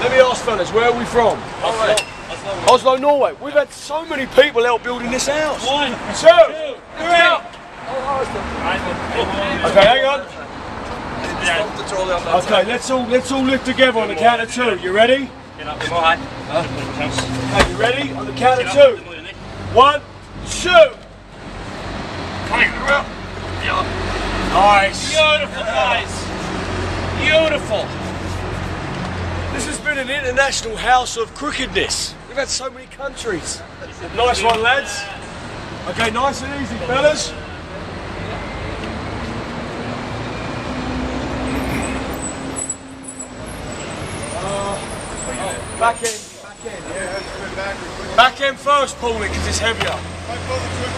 Let me ask fellas, where are we from? Oslo. Oslo, Norway. We've had so many people help building this house. One, Two, three. Okay, hang on. Okay, let's all let's all lift together on the count of two. You ready? Are you ready? On the count of two. One, two. Nice. Beautiful, guys. Beautiful. An international house of crookedness. We've had so many countries. Nice one, lads. Okay, nice and easy, fellas. Uh, back end, back end, yeah. Back end first, Paulie, because it's heavier.